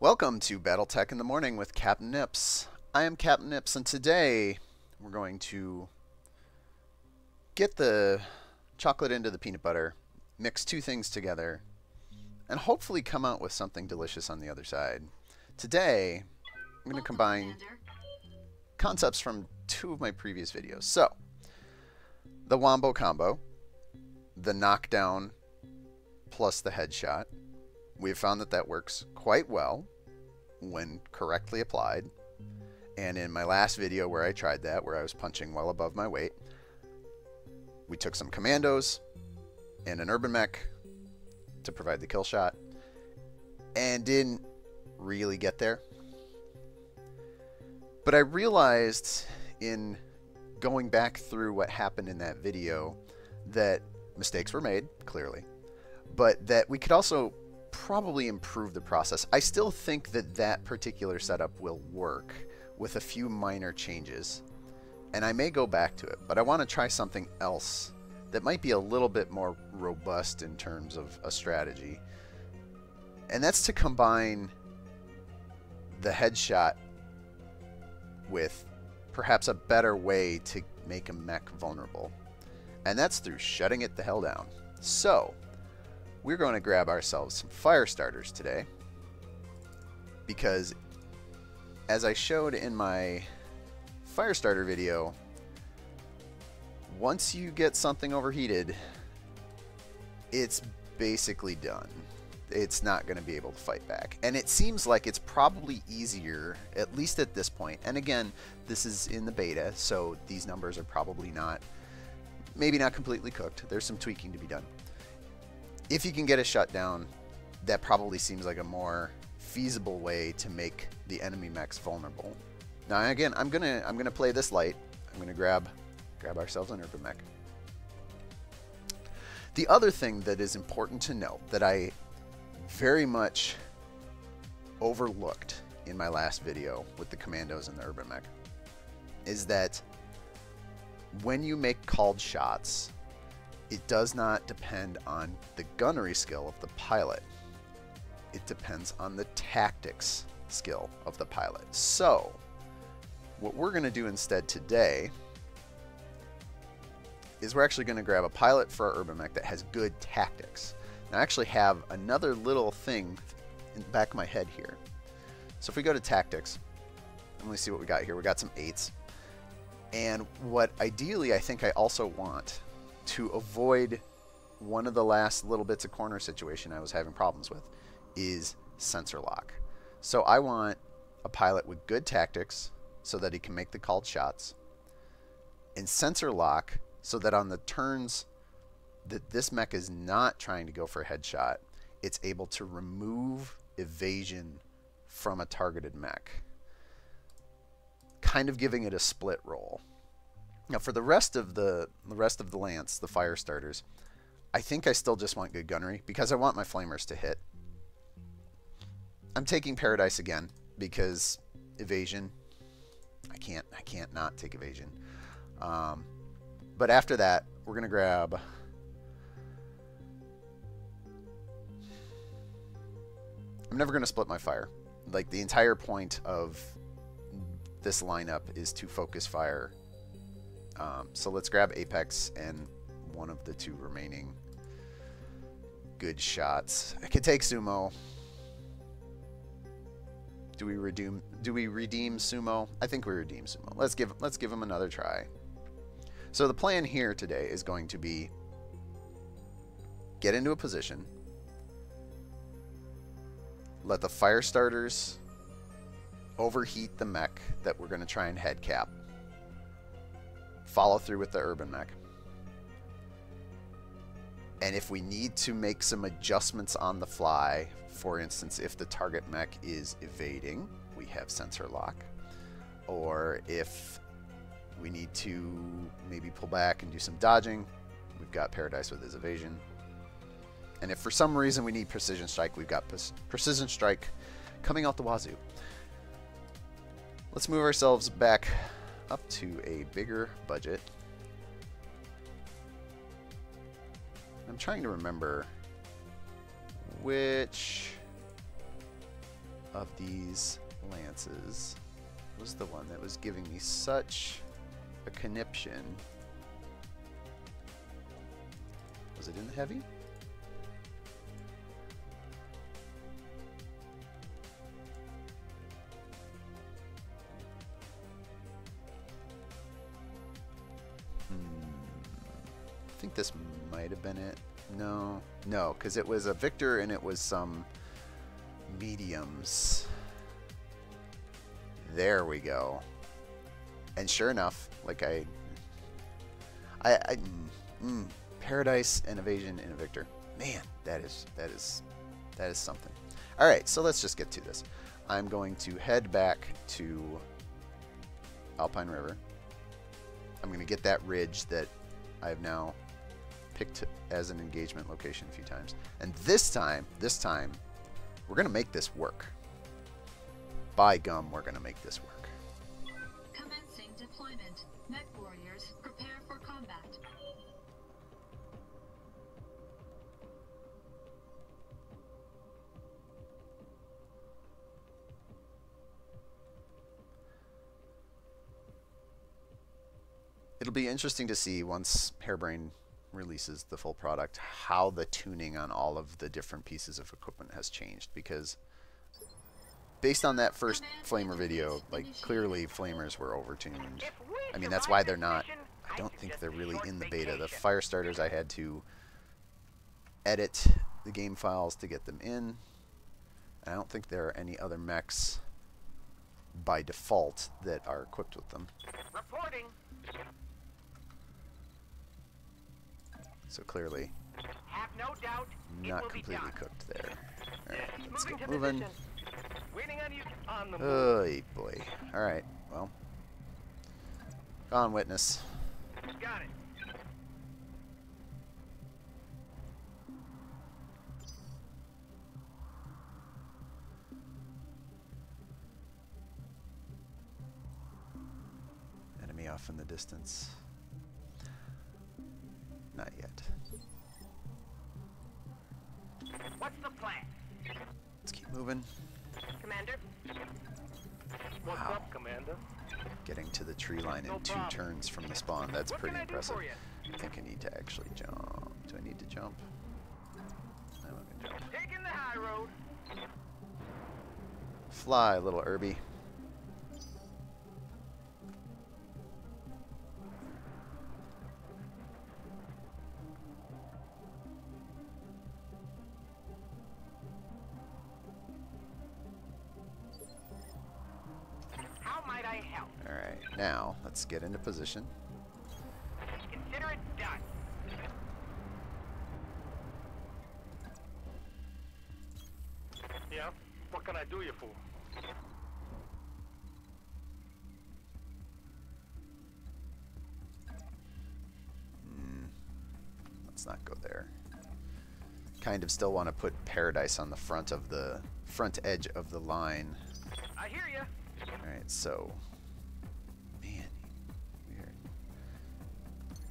Welcome to Battletech in the Morning with Captain Nips. I am Captain Nips, and today we're going to get the chocolate into the peanut butter, mix two things together, and hopefully come out with something delicious on the other side. Today, I'm going to combine concepts from two of my previous videos. So, the Wombo combo, the knockdown plus the headshot, we have found that that works quite well when correctly applied. And in my last video where I tried that, where I was punching well above my weight, we took some commandos and an urban mech to provide the kill shot and didn't really get there. But I realized in going back through what happened in that video that mistakes were made, clearly, but that we could also probably improve the process. I still think that that particular setup will work with a few minor changes. And I may go back to it, but I want to try something else that might be a little bit more robust in terms of a strategy. And that's to combine the headshot with perhaps a better way to make a mech vulnerable. And that's through shutting it the hell down. So, we're going to grab ourselves some fire starters today. Because as I showed in my fire starter video once you get something overheated it's basically done. It's not going to be able to fight back. And it seems like it's probably easier at least at this point. And again this is in the beta so these numbers are probably not maybe not completely cooked. There's some tweaking to be done if you can get a shutdown, that probably seems like a more feasible way to make the enemy mechs vulnerable. Now again, I'm gonna I'm gonna play this light. I'm gonna grab grab ourselves an urban mech. The other thing that is important to note that I very much overlooked in my last video with the commandos and the urban mech is that when you make called shots it does not depend on the gunnery skill of the pilot. It depends on the tactics skill of the pilot. So, what we're going to do instead today is we're actually going to grab a pilot for our urban mech that has good tactics. Now, I actually have another little thing in the back of my head here. So if we go to tactics, let me see what we got here. We got some eights. And what ideally I think I also want to avoid one of the last little bits of corner situation I was having problems with is sensor lock. So I want a pilot with good tactics so that he can make the called shots and sensor lock so that on the turns that this mech is not trying to go for a headshot, it's able to remove evasion from a targeted mech. Kind of giving it a split roll. Now for the rest of the the rest of the lance, the fire starters, I think I still just want good gunnery because I want my flamers to hit. I'm taking paradise again because evasion. I can't I can't not take evasion. Um, but after that, we're gonna grab. I'm never gonna split my fire. Like the entire point of this lineup is to focus fire um, so let's grab Apex and one of the two remaining good shots. I could take Sumo. Do we redeem do we redeem Sumo? I think we redeem Sumo. Let's give let's give him another try. So the plan here today is going to be get into a position, let the fire starters overheat the mech that we're going to try and head cap follow through with the urban mech. And if we need to make some adjustments on the fly, for instance, if the target mech is evading, we have sensor lock. Or if we need to maybe pull back and do some dodging, we've got Paradise with his evasion. And if for some reason we need Precision Strike, we've got Precision Strike coming out the wazoo. Let's move ourselves back up to a bigger budget. I'm trying to remember which of these lances was the one that was giving me such a conniption. Was it in the heavy? Think this might have been it. No, no, because it was a Victor and it was some mediums. There we go. And sure enough, like I, I, I mm, Paradise and Evasion and a Victor. Man, that is that is that is something. All right, so let's just get to this. I'm going to head back to Alpine River. I'm going to get that ridge that I've now picked as an engagement location a few times. And this time, this time, we're going to make this work. By gum, we're going to make this work. Commencing deployment. Mech warriors, prepare for combat. It'll be interesting to see once Hairbrain releases the full product how the tuning on all of the different pieces of equipment has changed because based on that first flamer video like clearly flamers were overtuned. I mean that's why they're not i don't think they're really in the beta. The fire starters i had to edit the game files to get them in. I don't think there are any other mechs by default that are equipped with them. Reporting. So clearly Have no doubt. not completely cooked there Alright, let's Moving get moving. Waiting on you. On the. Oh boy. Alright, well. Gone witness. Got it. Enemy off in the distance. Not yet. What's the plan, Let's keep moving. Commander? What's Wow. up, Commander? Getting to the tree line in two problem. turns from the spawn. That's what pretty can I impressive. do for you? I think I need to actually jump. Do I need to jump? I'm not gonna jump. Taking the high road. Fly, little Urbie. Now let's get into position. Consider it done. Yeah. What can I do you for? Hmm, let's not go there. Kind of still want to put Paradise on the front of the front edge of the line. I hear you. Alright, so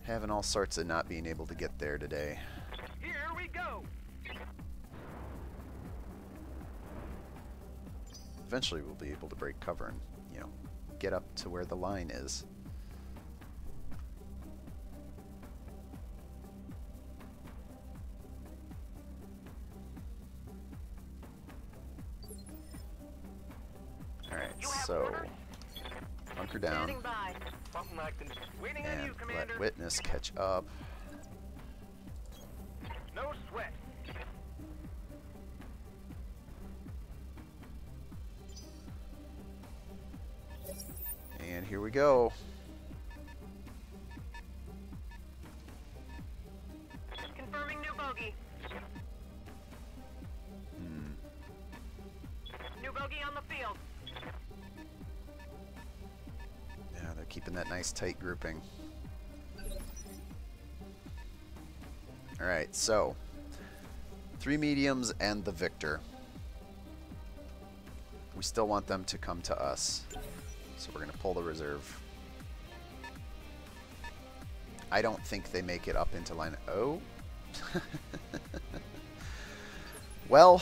having all sorts of not being able to get there today. Here we go. Eventually we'll be able to break cover and, you know, get up to where the line is. Alright, so hunker down. Something I can. Waiting on and you, Commander. let witness catch up. No sweat. And here we go. That nice tight grouping. Alright, so three mediums and the victor. We still want them to come to us. So we're going to pull the reserve. I don't think they make it up into line. Oh. Well.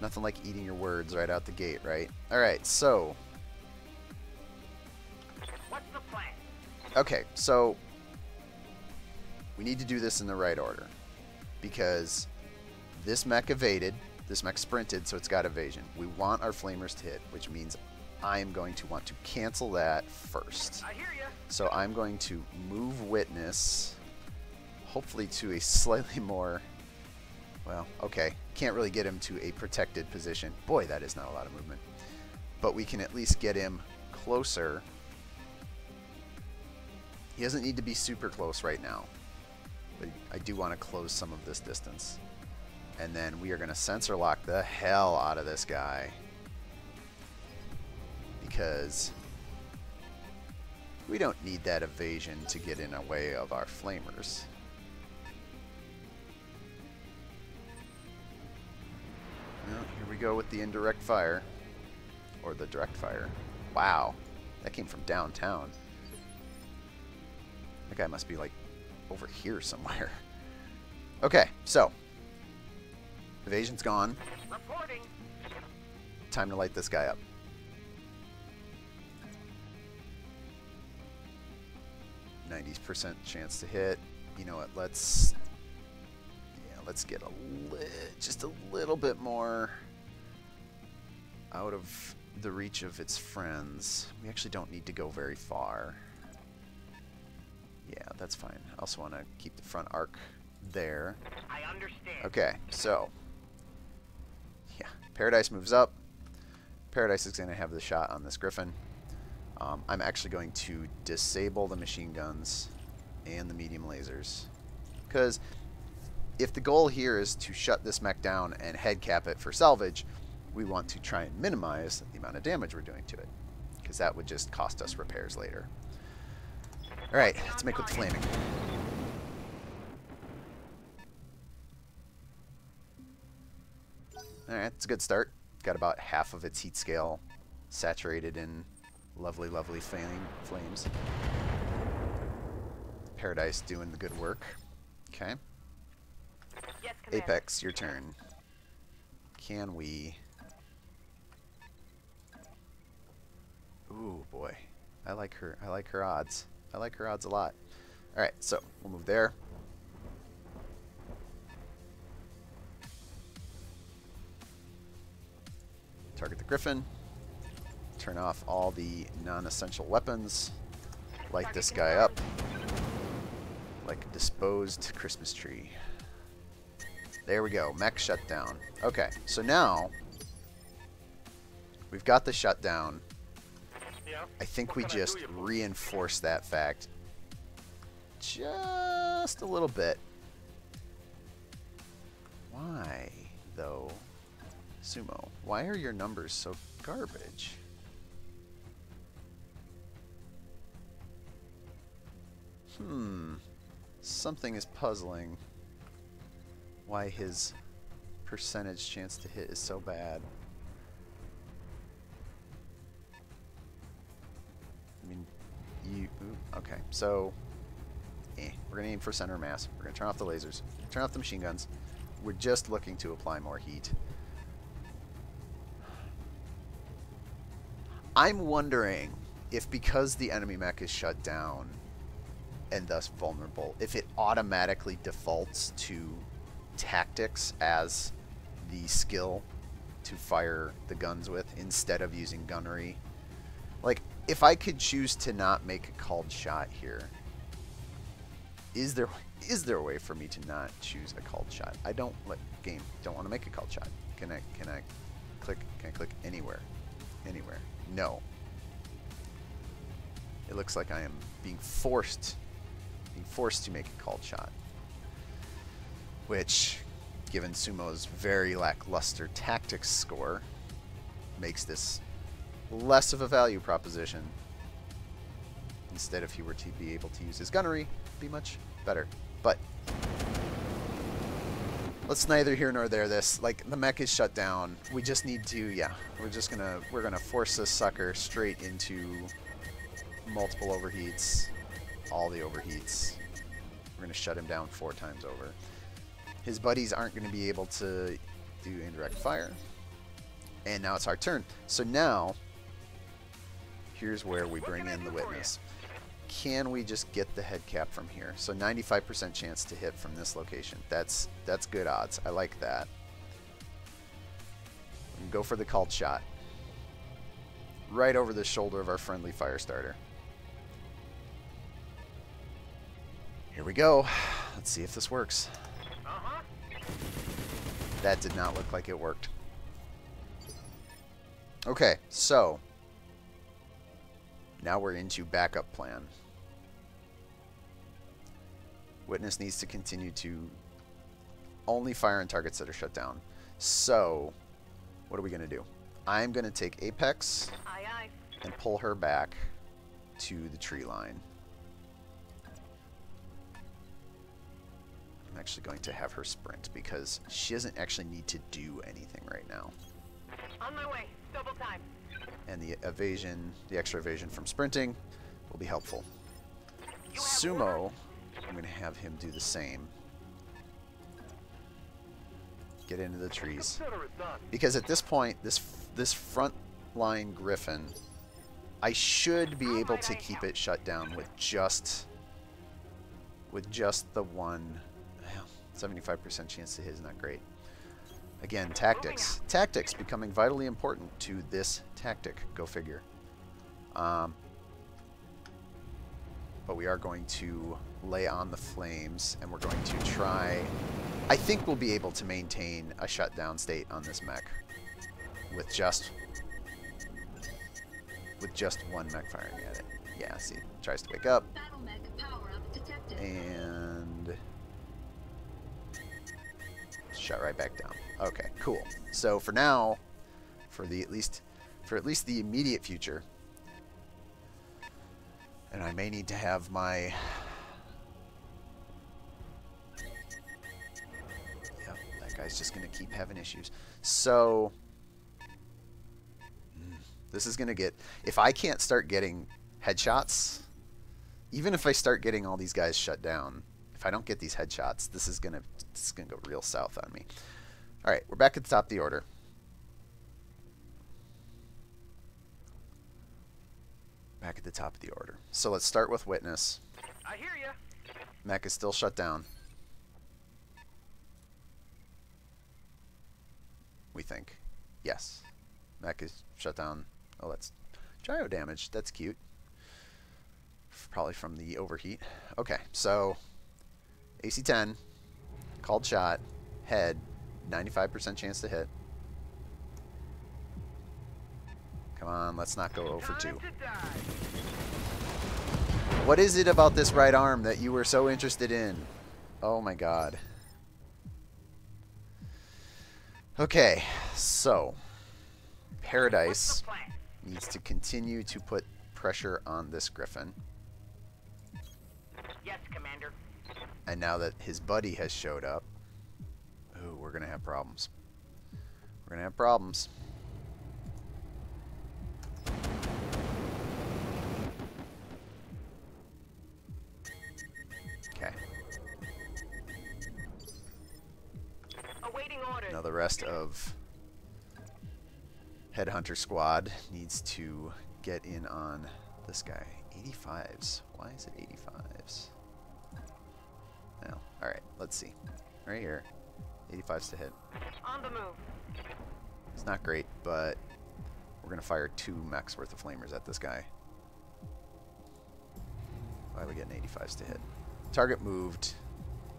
Nothing like eating your words right out the gate, right? Alright, so... Okay, so... We need to do this in the right order. Because this mech evaded, this mech sprinted, so it's got evasion. We want our flamers to hit, which means I am going to want to cancel that first. I hear ya. So I'm going to move witness, hopefully to a slightly more, well, okay, can't really get him to a protected position. Boy, that is not a lot of movement. But we can at least get him closer. He doesn't need to be super close right now, but I do want to close some of this distance. And then we are going to sensor lock the hell out of this guy. Because we don't need that evasion to get in the way of our flamers. Well, here we go with the indirect fire. Or the direct fire. Wow. That came from downtown. That guy must be like over here somewhere. Okay, so. Evasion's gone. Reporting. Time to light this guy up. Ninety percent chance to hit. You know what? Let's yeah, let's get a li- just a little bit more out of the reach of its friends. We actually don't need to go very far. Yeah, that's fine. I also want to keep the front arc there. I understand. Okay, so yeah, Paradise moves up. Paradise is going to have the shot on this Griffin. Um, I'm actually going to disable the machine guns and the medium lasers. Because if the goal here is to shut this mech down and head cap it for salvage, we want to try and minimize the amount of damage we're doing to it. Because that would just cost us repairs later. Alright, let's make with the flaming. Alright, it's a good start. Got about half of its heat scale saturated in lovely, lovely flame, flames. Paradise doing the good work. Okay. Yes, Apex, your turn. Can we... Ooh, boy. I like her. I like her odds. I like her odds a lot. Alright, so we'll move there. Target the Griffin. Turn off all the non-essential weapons. Light this guy up. Like a disposed Christmas tree. There we go. Mech shutdown. Okay, so now we've got the shutdown. I think we can I do just reinforce that fact just a little bit. Why, though, Sumo? Why are your numbers so garbage? Hmm. Something is puzzling. Why his percentage chance to hit is so bad. You. Okay, so. Eh, we're gonna aim for center mass. We're gonna turn off the lasers. Turn off the machine guns. We're just looking to apply more heat. I'm wondering if because the enemy mech is shut down and thus vulnerable, if it automatically defaults to tactics as the skill to fire the guns with instead of using gunnery. Like, if I could choose to not make a called shot here, is there is there a way for me to not choose a called shot? I don't like game. Don't want to make a called shot. Can I can I click can I click anywhere? Anywhere. No. It looks like I am being forced being forced to make a called shot. Which, given Sumo's very lackluster tactics score, makes this less of a value proposition. Instead, if he were to be able to use his gunnery, be much better. But let's neither here nor there this. Like the mech is shut down. We just need to yeah, we're just gonna we're gonna force this sucker straight into multiple overheats. All the overheats. We're gonna shut him down four times over. His buddies aren't gonna be able to do indirect fire. And now it's our turn. So now, here's where we bring in the witness. Can we just get the head cap from here? So 95% chance to hit from this location. That's that's good odds. I like that. And go for the called shot. Right over the shoulder of our friendly fire starter. Here we go. Let's see if this works. That did not look like it worked. Okay, so now we're into backup plan. Witness needs to continue to only fire on targets that are shut down. So, what are we going to do? I'm going to take Apex Aye, aye. and pull her back to the tree line. I'm actually going to have her sprint because she doesn't actually need to do anything right now. On my way. Double time. And the evasion, the extra evasion from sprinting will be helpful. Sumo, I'm going to have him do the same. Get into the trees. Because at this point, this this front line Griffin, I should be able to keep it shut down with just with just the one. 75% chance to hit is not great. Again, tactics. Tactics becoming vitally important to this tactic. Go figure. Um, but we are going to lay on the flames, and we're going to try... I think we'll be able to maintain a shutdown state on this mech with just with just one mech firing at it. Yeah, see, tries to wake up, Battle mech power up and shut right back down. Okay, cool. So for now, for the at least for at least the immediate future, and I may need to have my Yep, that guy's just gonna keep having issues. So mm, this is gonna get if I can't start getting headshots, even if I start getting all these guys shut down, if I don't get these headshots, this is gonna this is gonna go real south on me. All right, we're back at the top of the order. Back at the top of the order. So let's start with witness. I hear you. Mech is still shut down. We think. Yes. Mech is shut down. Oh, that's gyro damage. That's cute. Probably from the overheat. Okay, so AC-10, called shot, head, 95% chance to hit. Come on, let's not go over 2. Time to die. What is it about this right arm that you were so interested in? Oh my god. Okay, so Paradise needs to continue to put pressure on this Griffin. Yes, Commander. And now that his buddy has showed up, ooh, we're gonna have problems. We're gonna have problems. Okay. Now the rest of Headhunter Squad needs to get in on this guy. 85s. Why is it 85s? Well, alright, let's see. Right here. 85s to hit. On the move. It's not great, but we're going to fire two mechs worth of flamers at this guy. Why are we getting 85s to hit? Target moved.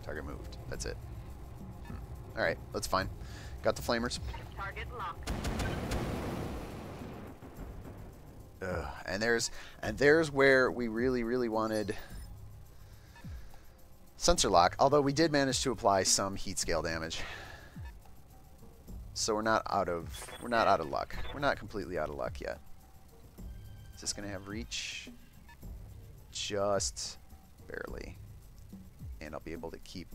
Target moved. That's it. Hmm. Alright, that's fine. Got the flamers. Target locked. Ugh. And there's and there's where we really really wanted sensor lock. Although we did manage to apply some heat scale damage, so we're not out of we're not out of luck. We're not completely out of luck yet. Is this gonna have reach? Just barely, and I'll be able to keep.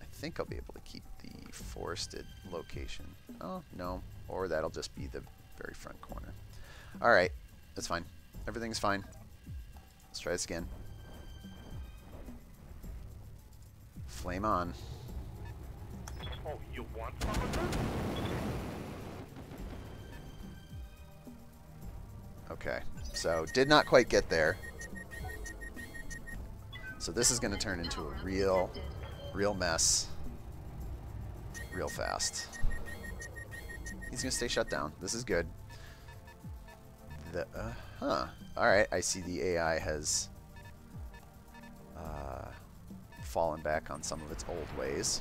I think I'll be able to keep the forested location. Oh no, or that'll just be the very front corner. All right. That's fine. Everything's fine. Let's try this again. Flame on. Oh, you want some of this? Okay, so did not quite get there. So this is going to turn into a real, real mess real fast. He's going to stay shut down. This is good. The, uh, huh. Alright, I see the AI has uh, fallen back on some of its old ways.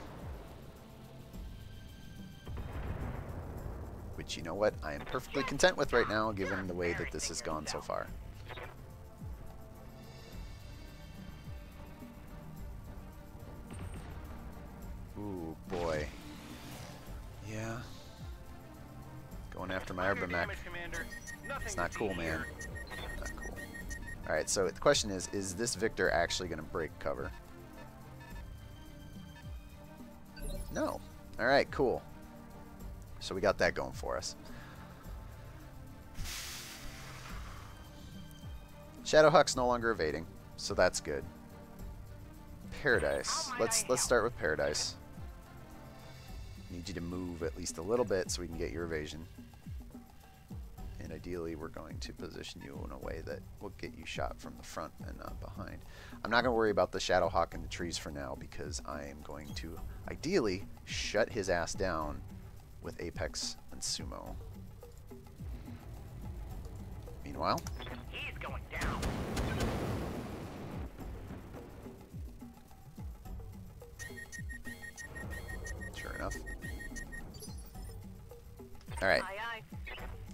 Which, you know what, I am perfectly content with right now, given the way that this has gone so far. Ooh, boy. Yeah. Going after my urban mech. It's not cool, man. Not cool. Alright, so the question is, is this Victor actually going to break cover? No. Alright, cool. So we got that going for us. Shadowhawk's no longer evading, so that's good. Paradise. Let's let's start with Paradise. Need you to move at least a little bit so we can get your evasion. And ideally, we're going to position you in a way that will get you shot from the front and not behind. I'm not going to worry about the Shadow Hawk in the trees for now because I am going to ideally shut his ass down with Apex and Sumo. Meanwhile, He's going down. sure enough. Alright.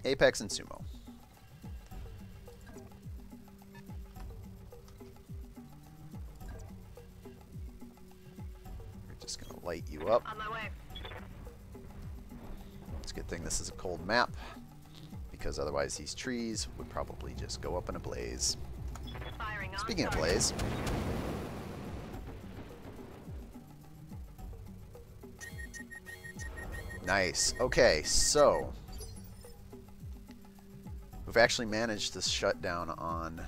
Apex and Sumo. We're just going to light you up. On my way. It's a good thing this is a cold map, because otherwise these trees would probably just go up in a blaze. Firing on Speaking of blaze, nice. Okay, so we've actually managed to shut down on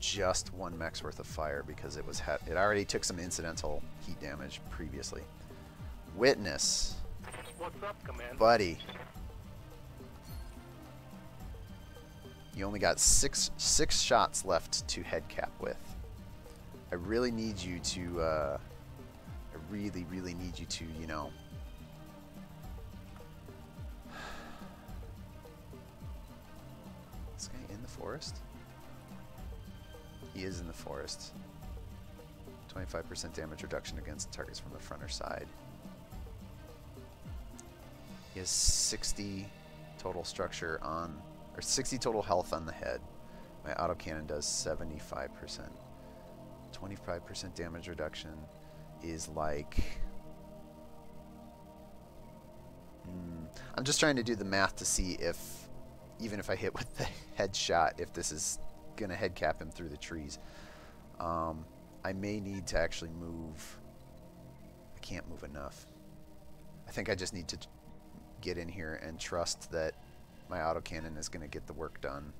just one mech's worth of fire because it was ha it already took some incidental heat damage previously. Witness. What's up, Commander? Buddy. You only got six six shots left to head cap with. I really need you to uh, I really, really need you to, you know. Forest? He is in the forest. 25% damage reduction against targets from the front or side. He has 60 total structure on, or 60 total health on the head. My autocannon does 75%. 25% damage reduction is like. Hmm, I'm just trying to do the math to see if, even if I hit with the headshot, if this is gonna head cap him through the trees. Um, I may need to actually move. I can't move enough. I think I just need to get in here and trust that my autocannon is going to get the work done.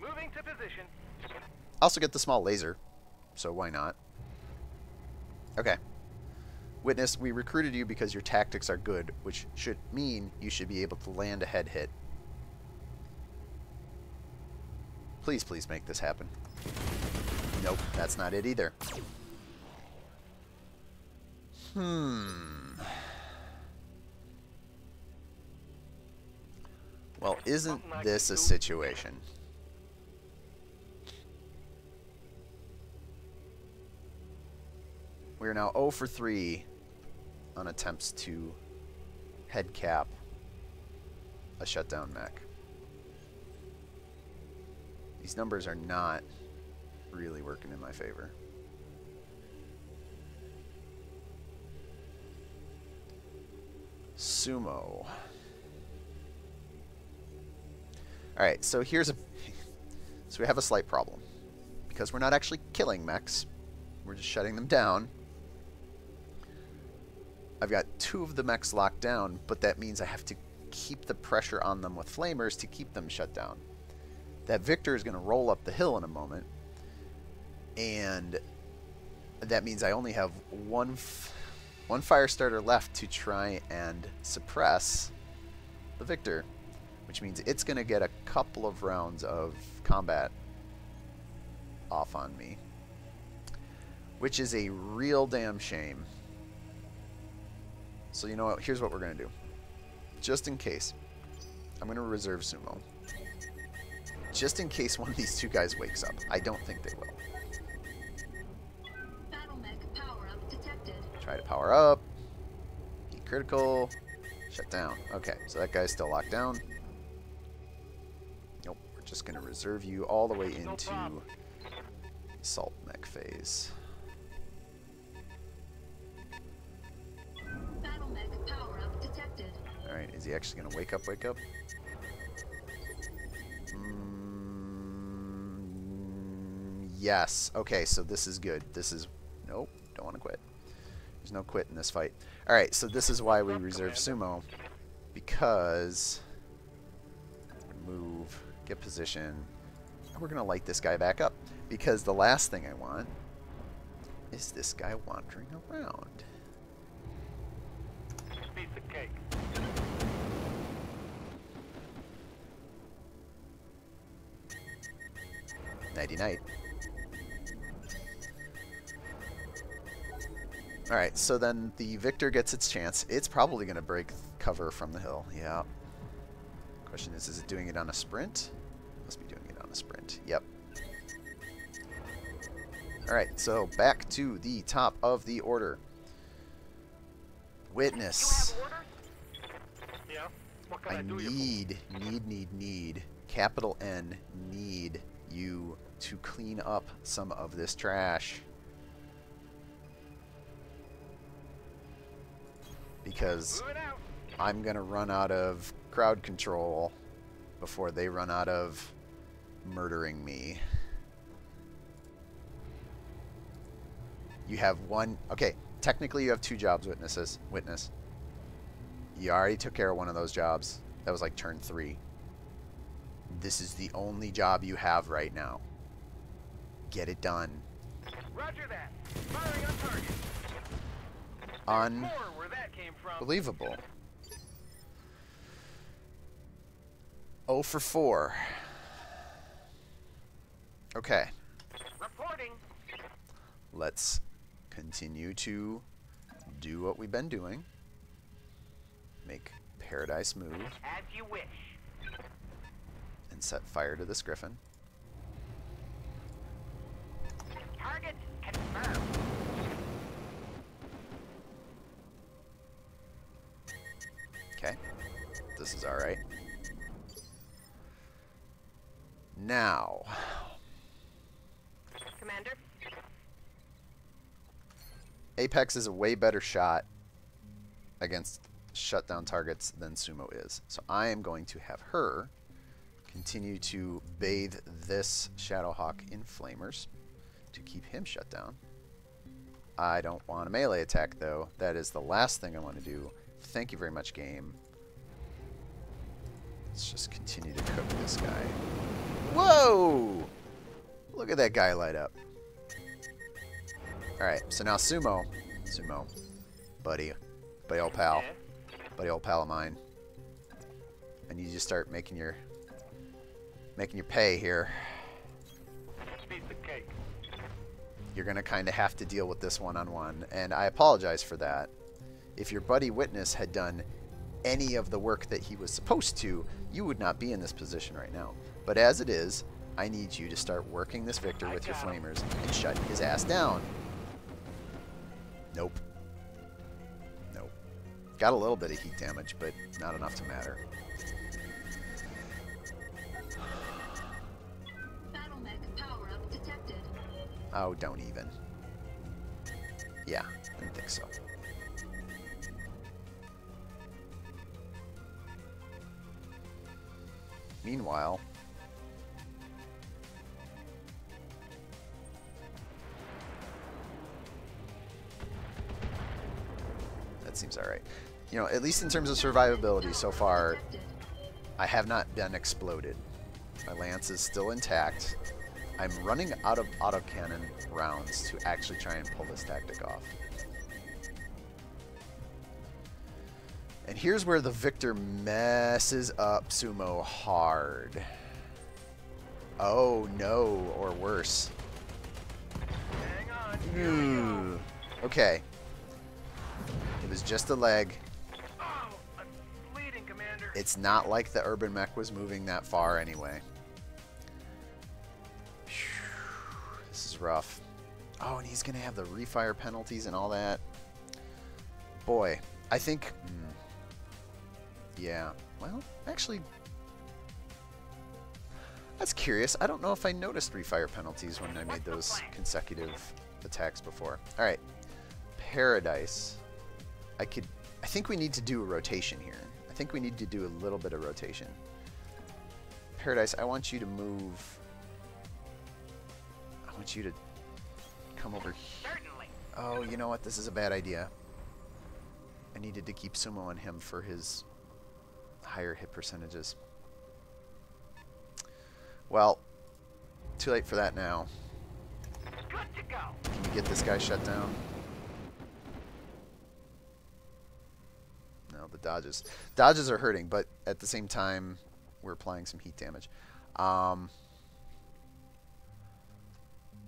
Moving to position. I also get the small laser, so why not? Okay. Witness, we recruited you because your tactics are good, which should mean you should be able to land a head hit. Please, please make this happen. Nope, that's not it either. Hmm. Well, isn't this a situation? We are now 0 for 3 on attempts to head cap a shutdown mech. These numbers are not really working in my favor. Sumo. Alright, so here's a... So we have a slight problem. Because we're not actually killing mechs. We're just shutting them down. I've got two of the mechs locked down, but that means I have to keep the pressure on them with flamers to keep them shut down. That Victor is going to roll up the hill in a moment, and that means I only have one one fire starter left to try and suppress the Victor. which means it's going to get a couple of rounds of combat off on me, which is a real damn shame. So you know what? Here's what we're going to do. Just in case, I'm going to reserve Sumo. Just in case one of these two guys wakes up. I don't think they will. Battle mech power-up detected. Try to power up. Be critical. Shut down. Okay, so that guy's still locked down. Nope, we're just going to reserve you all the way into problem. assault mech phase. He actually going to wake up, wake up? Mm, yes. Okay, so this is good. This is... Nope, don't want to quit. There's no quit in this fight. Alright, so this is why we reserve Sumo. Because... Move, get position. We're going to light this guy back up. Because the last thing I want is this guy wandering around. Piece of cake. Nighty night. Alright, so then the victor gets its chance. It's probably going to break cover from the hill. Yeah. Question is, is it doing it on a sprint? Must be doing it on a sprint. Yep. Alright, so back to the top of the order. Witness. You have orders? Yeah. What can I, I do you for? need, need, need, need, capital N, need you to clean up some of this trash. Because Move it out. I'm going to run out of crowd control before they run out of murdering me. You have one. Okay, technically you have two jobs, witnesses. Witness. You already took care of one of those jobs. That was like turn three. This is the only job you have right now. Get it done. Roger that. Firing on target. Un. Where that came from. Believable. Oh for 4. Okay, Reporting. let's continue to do what we've been doing. Make Paradise move As you wish. and set fire to this griffin. Target confirmed. Okay, this is alright. Now, Commander. Apex is a way better shot against shutdown targets than Sumo is. So I am going to have her continue to bathe this Shadowhawk in flamers to keep him shut down. I don't want a melee attack though. That is the last thing I want to do. Thank you very much, game. Let's just continue to cook this guy. Whoa! Look at that guy light up. Alright, so now Sumo. Sumo. Buddy. Buddy old pal. Buddy old pal of mine. I need you to start making your making your pay here. You're gonna kinda have to deal with this one on one, and I apologize for that. If your buddy witness had done any of the work that he was supposed to, you would not be in this position right now. But as it is, I need you to start working this victor with your flamers and shut his ass down. Nope. Nope. Got a little bit of heat damage, but not enough to matter. Oh, don't even. Yeah, I didn't think so. Meanwhile, that seems alright. You know, at least in terms of survivability so far, I have not been exploded. My lance is still intact. I'm running out of autocannon rounds to actually try and pull this tactic off. And here's where the victor messes up Sumo hard. Oh no, or worse. Hang on. Here. Ooh. Okay. It was just a leg. Oh, bleeding, Commander. It's not like the urban mech was moving that far anyway. Rough. Oh, and he's going to have the refire penalties and all that. Boy, I think... hmm. yeah. Well, actually... That's curious. I don't know if I noticed refire penalties when I made those consecutive attacks before. Alright. Paradise. I could... I think we need to do a rotation here. I think we need to do a little bit of rotation. Paradise, I want you to move... I want you to come over here. Oh, you know what? This is a bad idea. I needed to keep Sumo on him for his higher hit percentages. Well, too late for that now. Good to go. Can you get this guy shut down? No, the dodges. Dodges are hurting, but at the same time, we're applying some heat damage. Um,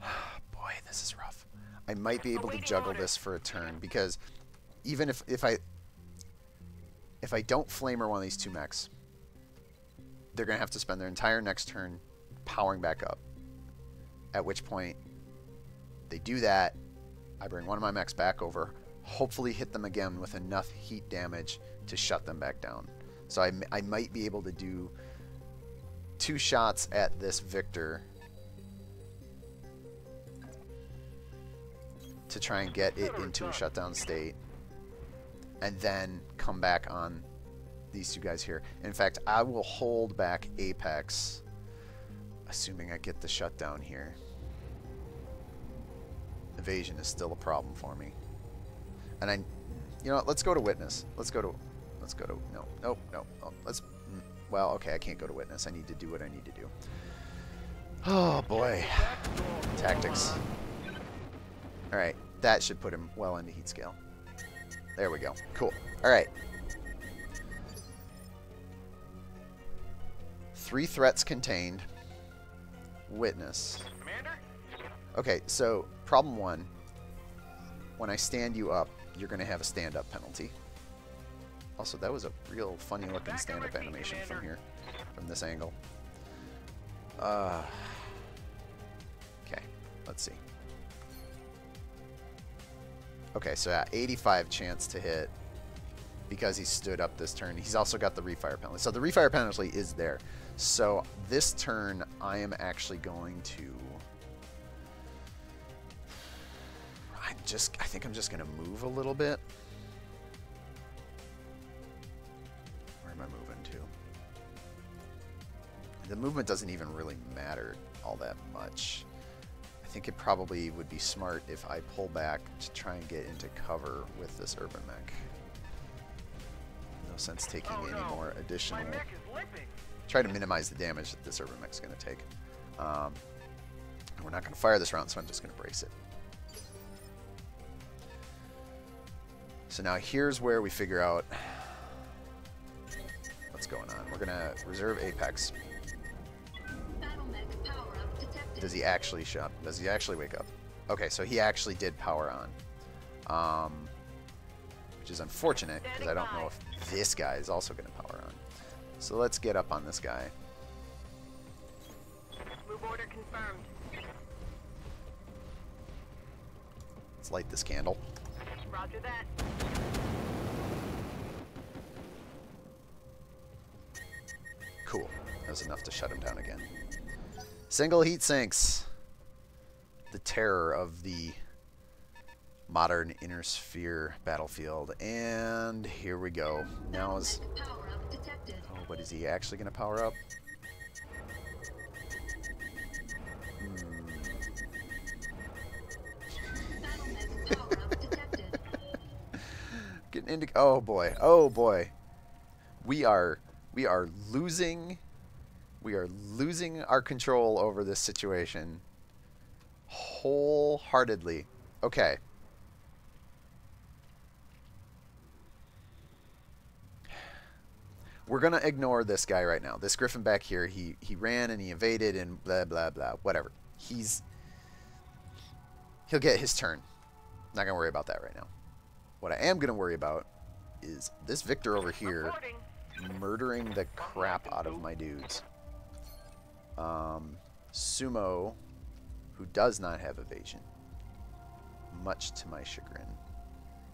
boy, this is rough. I might be able to juggle orders. this for a turn because even if if I if I don't flamer one of these two mechs, they're gonna have to spend their entire next turn powering back up. At which point they do that. I bring one of my mechs back over, hopefully hit them again with enough heat damage to shut them back down. So I, I might be able to do two shots at this Victor to try and get it into a shutdown state and then come back on these two guys here. In fact, I will hold back Apex, assuming I get the shutdown here. Evasion is still a problem for me. And I, you know, what, let's go to witness. Let's go to, let's go to, no, nope, no, oh, let's, mm, well, okay, I can't go to witness. I need to do what I need to do. Oh boy, tactics. All right, that should put him well into heat scale. There we go. Cool. All right. Three threats contained. Witness. Commander? Okay, so problem one. When I stand you up, you're going to have a stand-up penalty. Also, that was a real funny-looking stand-up animation from here, from this angle. Uh, okay, let's see. Okay, so yeah, 85 chance to hit because he stood up this turn. He's also got the refire penalty. So the refire penalty is there. So this turn, I am actually going to. I'm just. I think I'm just going to move a little bit. Where am I moving to? The movement doesn't even really matter all that much. I think it probably would be smart if I pull back to try and get into cover with this urban mech. No sense taking Oh, any no. more additional. My mech is. Try to minimize the damage that this urban mech is going to take. Um, we're not going to fire this round, so I'm just going to brace it. So now here's where we figure out what's going on. We're going to reserve Apex. Does he actually shut? Does he actually wake up? Okay, so he actually did power on. Um, which is unfortunate because I don't know if this guy is also going to power on. So let's get up on this guy. Move order confirmed. Let's light this candle. Roger that. Cool. That was enough to shut him down again. Single heat sinks. The terror of the modern inner sphere battlefield. And here we go. Now is. Battle mech power up detected. Oh, but is he actually going to power up? Hmm. Battle mech power up detected. Getting into. Oh boy. Oh boy. We are. We are losing. We are losing our control over this situation. Wholeheartedly. Okay. we're gonna ignore this guy right now. This Griffin back here, he he ran and he evaded and blah blah blah. Whatever. He's he'll get his turn. Not gonna worry about that right now. What I am gonna worry about is this Victor over here murdering the crap out of my dudes. Um, Sumo, who does not have evasion, much to my chagrin.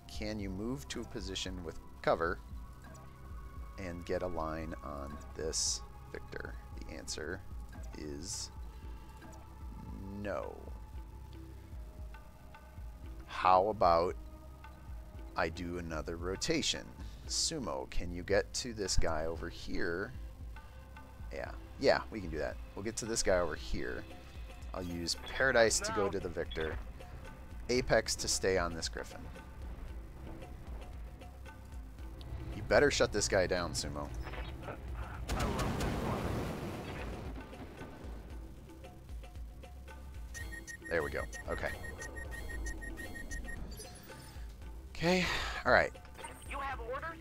Can you move to a position with cover and get a line on this Victor? The answer is no. How about I do another rotation? Sumo, can you get to this guy over here? Yeah, yeah, we can do that. We'll get to this guy over here. I'll use Paradise to go to the Victor. Apex to stay on this Griffin. You better shut this guy down, Sumo. There we go. Okay. Okay. All right. You have orders?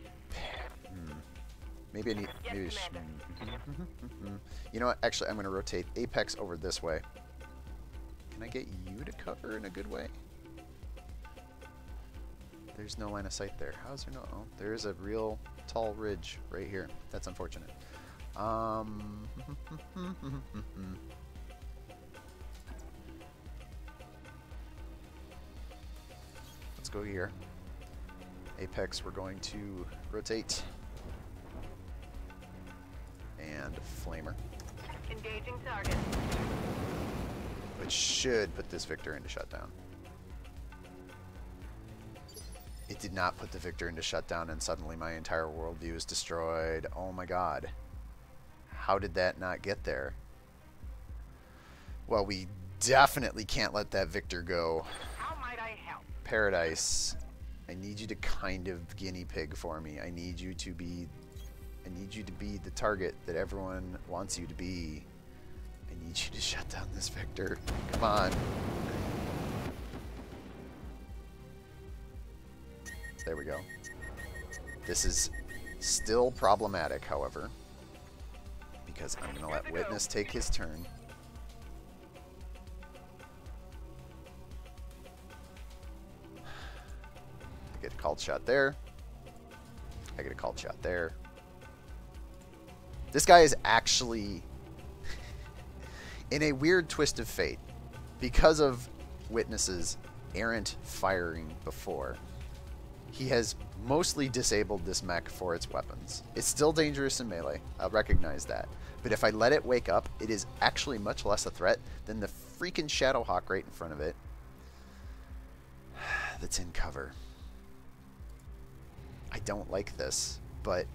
Maybe I need. Maybe I sh- you know what? Actually, I'm going to rotate Apex over this way. Can I get you to cover in a good way? There's no line of sight there. How's there no? Oh, there is a real tall ridge right here. That's unfortunate. Um. Let's go here. Apex, we're going to rotate. And Flamer. Engaging target. Which should put this Victor into shutdown. It did not put the Victor into shutdown, and suddenly my entire worldview is destroyed. Oh my god. How did that not get there? Well, we definitely can't let that Victor go. How might I help? Paradise, I need you to kind of guinea pig for me. I need you to be I need you to be the target that everyone wants you to be. I need you to shut down this Victor. Come on. There we go. This is still problematic, however, because I'm going to let Witness take his turn. I get a called shot there. I get a called shot there. This guy is actually in a weird twist of fate because of witnesses errant firing before. He has mostly disabled this mech for its weapons. It's still dangerous in melee, I'll recognize that. But if I let it wake up, it is actually much less a threat than the freaking Shadowhawk right in front of it that's in cover. I don't like this, but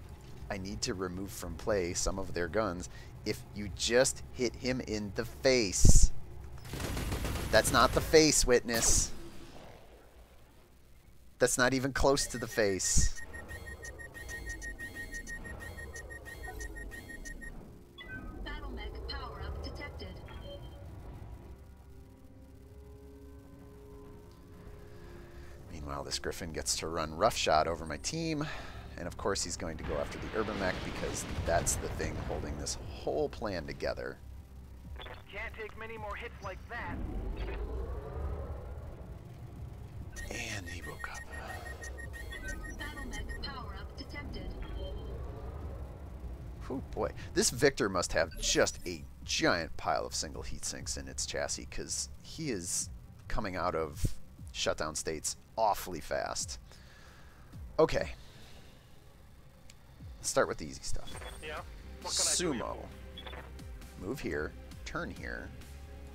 I need to remove from play some of their guns if you just hit him in the face. That's not the face, witness. That's not even close to the face. Battle mech power up detected. Meanwhile, this Griffin gets to run roughshod over my team. And of course, he's going to go after the Urban Mech because that's the thing holding this whole plan together. Can't take many more hits like that. And he woke up. Battle mech power up detected. Oh boy. This Victor must have just a giant pile of single heat sinks in its chassis because he is coming out of shutdown states awfully fast. Okay. Let's start with the easy stuff. Yeah. What can I do Sumo. Move here. Turn here.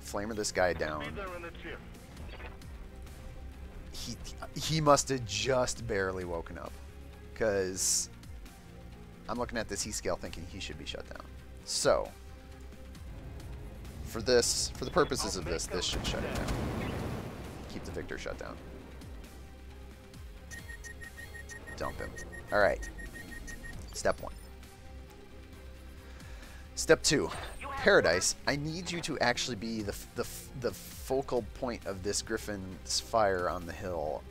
Flamer this guy down. for? Be there in the chip. he he must have just barely woken up because I'm looking at this heat scale thinking he should be shut down. So for this, for the purposes of this, this should shut it down. Keep the Victor shut down. Dump him. All right. Step one. Step two. Paradise, I need you to actually be the, the, the focal point of this Griffin's fire on the hill.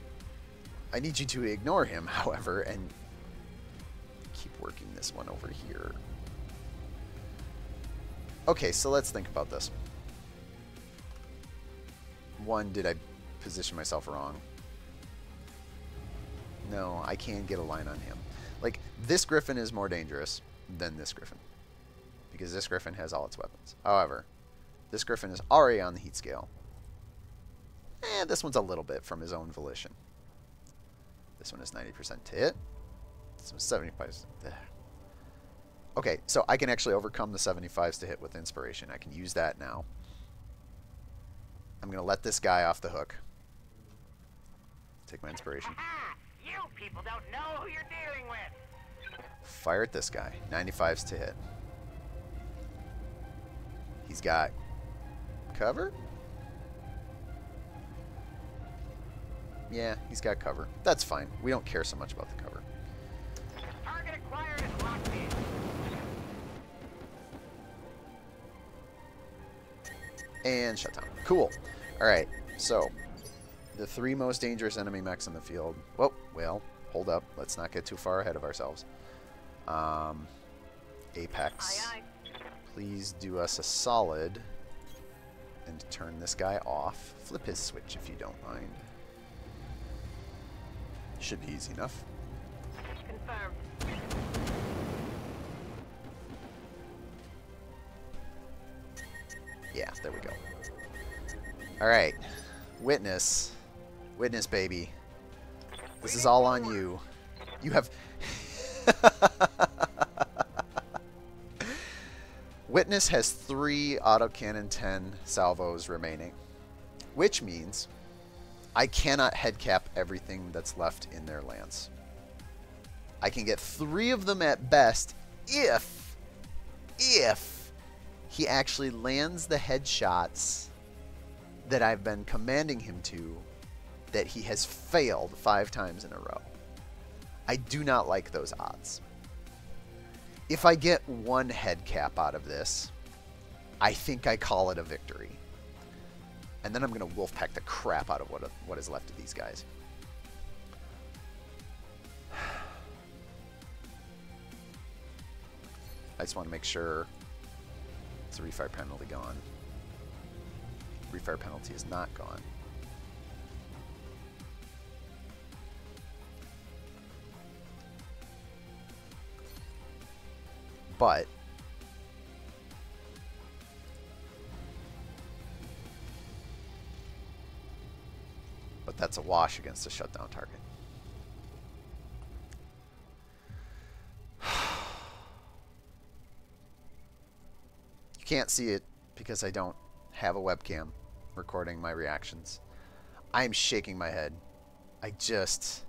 I need you to ignore him, however, and keep working this one over here. Okay, so let's think about this. One, did I position myself wrong? No, I can get a line on him. Like, this Griffin is more dangerous than this Griffin. Because this Griffin has all its weapons. However, this Griffin is already on the heat scale. And this one's a little bit from his own volition. This one is 90% to hit. This one's 75 ugh. Okay, so I can actually overcome the 75s to hit with inspiration. I can use that now. I'm going to let this guy off the hook. Take my inspiration. You people don't know who you're dealing with. Fire at this guy. 95s to hit. He's got cover? Yeah, he's got cover. That's fine. We don't care so much about the cover. Target acquired and locked in. And shut down. Cool. Alright, so the three most dangerous enemy mechs in the field. Well, well, hold up. Let's not get too far ahead of ourselves. Um, Apex. Aye, Please do us a solid and turn this guy off. Flip his switch if you don't mind. Should be easy enough. aye. Confirmed. Yeah, there we go. Alright. Witness. Witness, baby. This is all on you. You have... Witness has three autocannon 10 salvos remaining. Which means I cannot headcap everything that's left in their lance. I can get three of them at best if, if he actually lands the headshots that I've been commanding him to that he has failed five times in a row. I do not like those odds. If I get one head cap out of this, I think I call it a victory. And then I'm going to wolfpack the crap out of what, what is left of these guys. I just want to make sure it's a refire penalty gone. Refire penalty is not gone. But but that's a wash against a shutdown target. You can't see it because I don't have a webcam recording my reactions. I'm shaking my head. I just.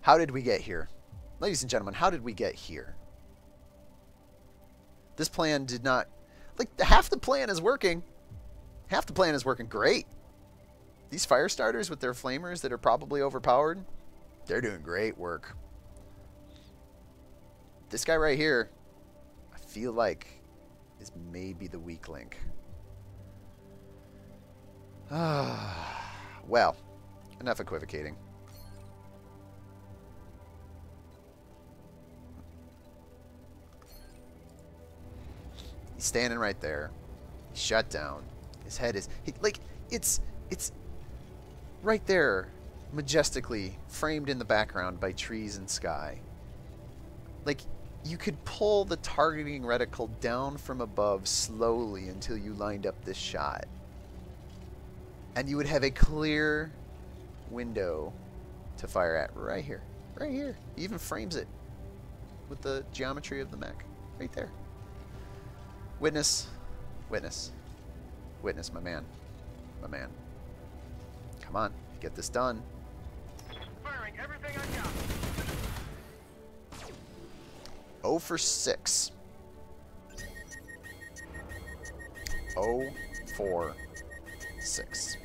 How did we get here? Ladies and gentlemen, how did we get here? This plan did not. Like, half the plan is working. Half the plan is working great. These fire starters with their flamers that are probably overpowered, they're doing great work. This guy right here, I feel like is maybe the weak link. Well, enough equivocating. He's standing right there. He's shut down. His head is he, like it's it's right there, majestically framed in the background by trees and sky. Like you could pull the targeting reticle down from above slowly until you lined up this shot. And you would have a clear window to fire at right here. Right here. He even frames it with the geometry of the mech. Right there. Witness. Witness. Witness, my man. My man. Come on. Get this done. Firing everything I got. 0 for 6. 0 for 6.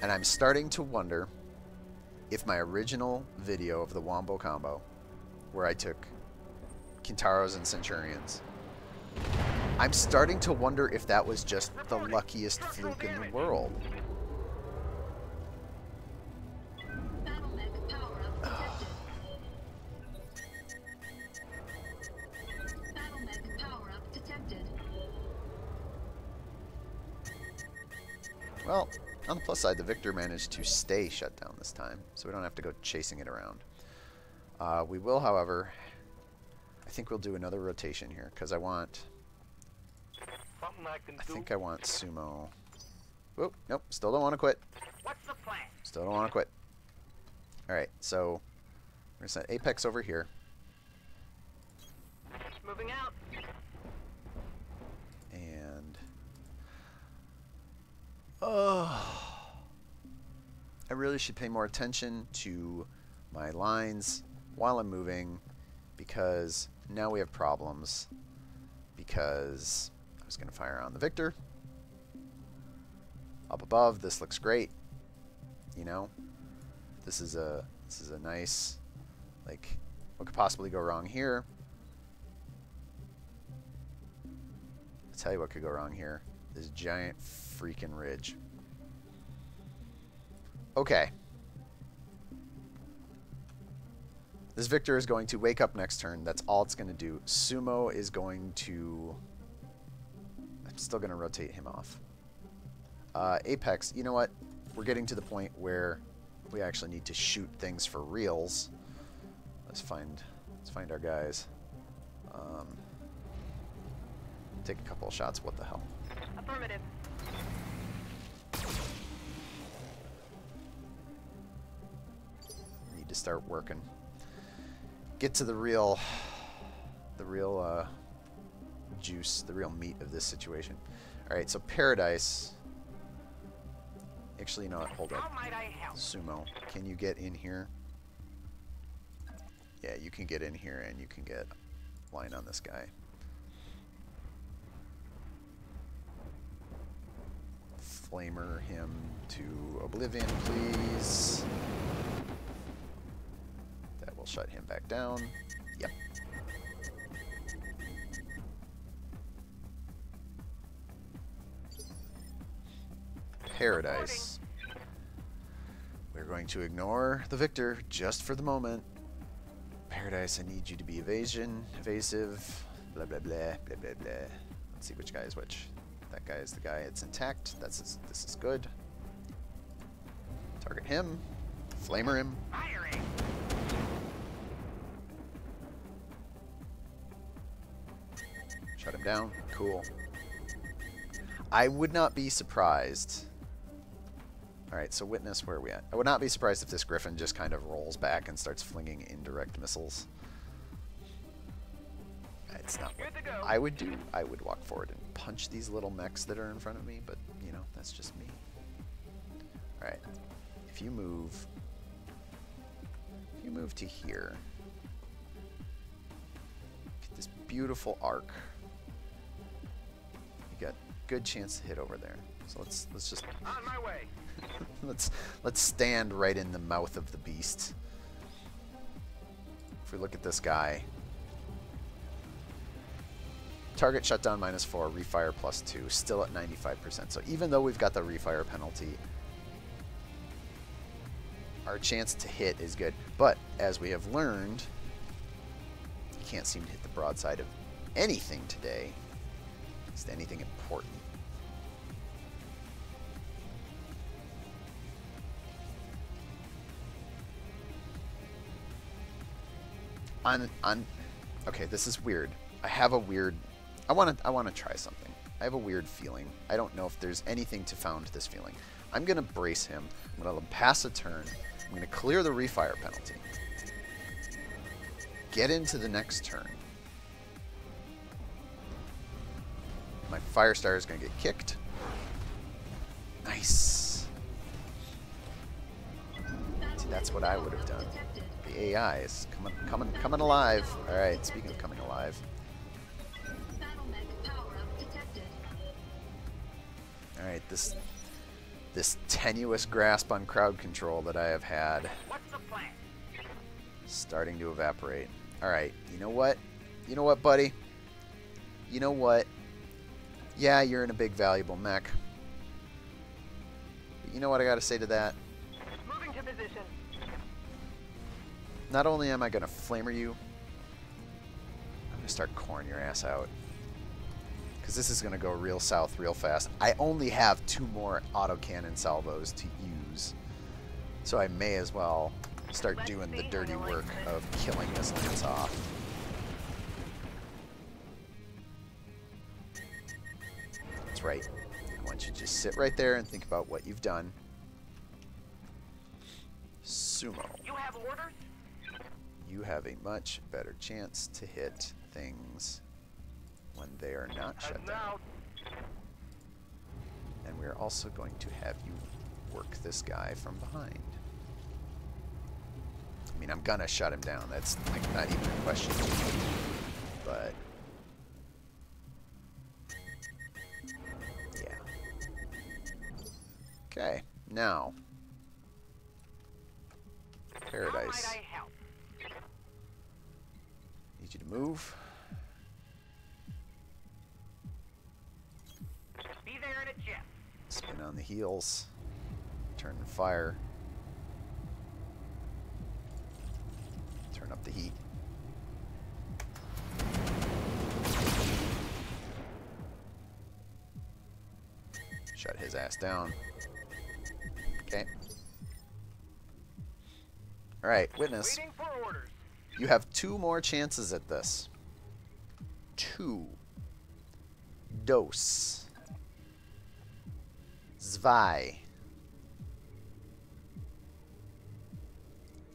And I'm starting to wonder if my original video of the Wombo combo, where I took Kintaros and Centurions, I'm starting to wonder if that was just the luckiest fluke in the world. Well, on the plus side, the Victor managed to stay shut down this time, so we don't have to go chasing it around. Uh, we will, however, I think we'll do another rotation here, because I want, Something I can I think I want Sumo. Whoop, nope, still don't want to quit. What's the plan? Still don't want to quit. Alright, so we're to set Apex over here. Moving out. And oh, I really should pay more attention to my lines while I'm moving because now we have problems because I was going to fire on the Victor. Up above, this looks great. You know, this is a this is a nice like what could possibly go wrong here? I'll tell you what could go wrong here. This giant freaking ridge. Okay. This Victor is going to wake up next turn. That's all it's going to do. Sumo is going to... I'm still going to rotate him off. Uh, Apex, you know what? We're getting to the point where we actually need to shoot things for reals. Let's find, let's find our guys. Um, take a couple of shots. What the hell? Affirmative. Need to start working. Get to the real, the real uh, juice, the real meat of this situation. All right, so Paradise. Actually, you know what? Hold up. might I help? Sumo, can you get in here? Yeah, you can get in here and you can get line on this guy. Flamer him to oblivion, please. Will shut him back down. Yep. Paradise. We're going to ignore the victor just for the moment. Paradise, I need you to be evasion, evasive, blah blah blah blah blah blah. Let's see which guy is which. That guy is the guy. It's intact. That's this is good. Target him. Flamer him. Firing. Shut him down. Cool. I would not be surprised. Alright, so witness, where are we at? I would not be surprised if this griffin just kind of rolls back and starts flinging indirect missiles. It's not what Good to go. I would do. I would walk forward and punch these little mechs that are in front of me, but, you know, that's just me. Alright. If you move... If you move to here... Get this beautiful arc good chance to hit over there. So let's let's just On my way. let's let's stand right in the mouth of the beast. If we look at this guy, target shutdown minus four, refire plus two, still at 95%. So even though we've got the refire penalty, our chance to hit is good. But as we have learned, you can't seem to hit the broadside of anything today. Is anything important? On on okay, this is weird. I have a weird I want to I want to try something. I have a weird feeling. I don't know if there's anything to found this feeling. I'm going to brace him. I'm going to pass a turn. I'm going to clear the refire penalty. Get into the next turn. My fire star is going to get kicked. Nice. See, that's what I would have done. Detected. The AI is coming, coming, coming alive. All right. Speaking of coming alive, all right. This, this tenuous grasp on crowd control that I have had, starting to evaporate. All right. You know what? You know what, buddy? You know what? Yeah, you're in a big valuable mech. But you know what I got to say to that? Moving to position. Not only am I going to flamer you, I'm going to start coring your ass out. Because this is going to go real south real fast. I only have two more autocannon salvos to use. So I may as well start doing the dirty work of killing this lance off. That's right. I want you to just sit right there and think about what you've done. Sumo. You have orders? You have a much better chance to hit things when they are not shut And down. And we're also going to have you work this guy from behind. I mean, I'm gonna shut him down. That's like not even a question. But yeah. Okay, now paradise. You to move. Be there in a jiff. Spin on the heels. Turn and fire. Turn up the heat. Shut his ass down. Okay. Alright, witness. Waiting for orders. You have two more chances at this. Two. Dos. Zwei.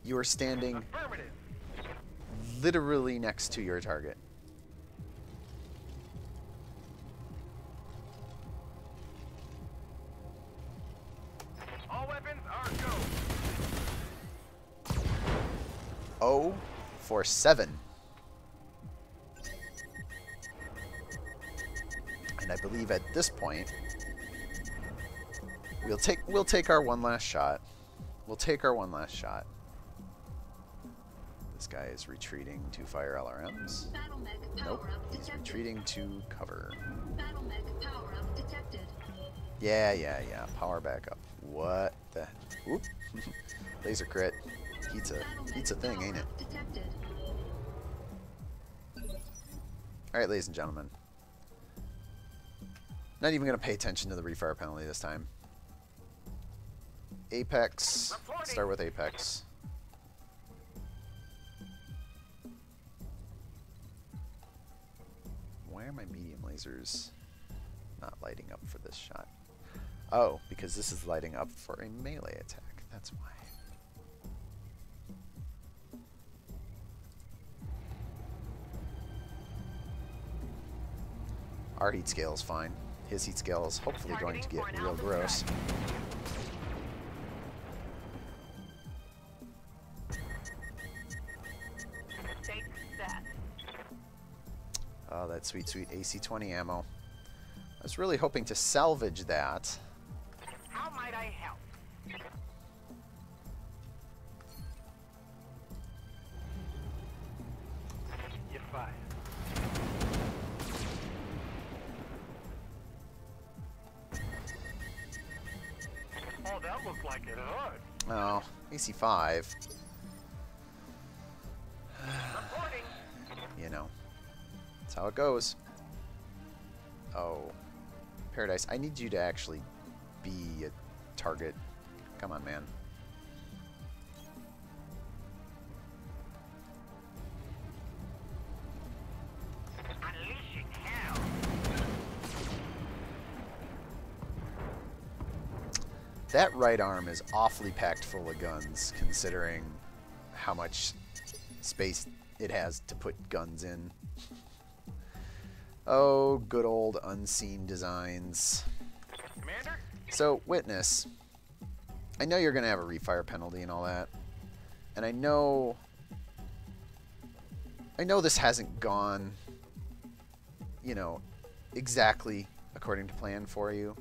You are standing literally next to your target. All weapons are go. Oh for seven. And I believe at this point we'll take we'll take our one last shot. We'll take our one last shot. This guy is retreating to fire LRMs. Nope, he's retreating to cover. Yeah, yeah, yeah. Power back up. What the? Whoop. Laser crit. Heat's a a thing, ain't it? Up detected. All right, ladies and gentlemen. Not even gonna pay attention to the refire penalty this time. Apex. Reporting. Start with Apex. Why are my medium lasers not lighting up for this shot? Oh, because this is lighting up for a melee attack. That's why. Our heat scale is fine. His heat scale is hopefully going to get real gross. Oh, that sweet, sweet AC-20 ammo. I was really hoping to salvage that. you know, that's how it goes. Oh, Paradise, I need you to actually be a target. Come on, man. That right arm is awfully packed full of guns, considering how much space it has to put guns in. Oh, good old unseen designs. Commander? So, Witness, I know you're going to have a refire penalty and all that. And I know. I know this hasn't gone, you know, exactly according to plan for you.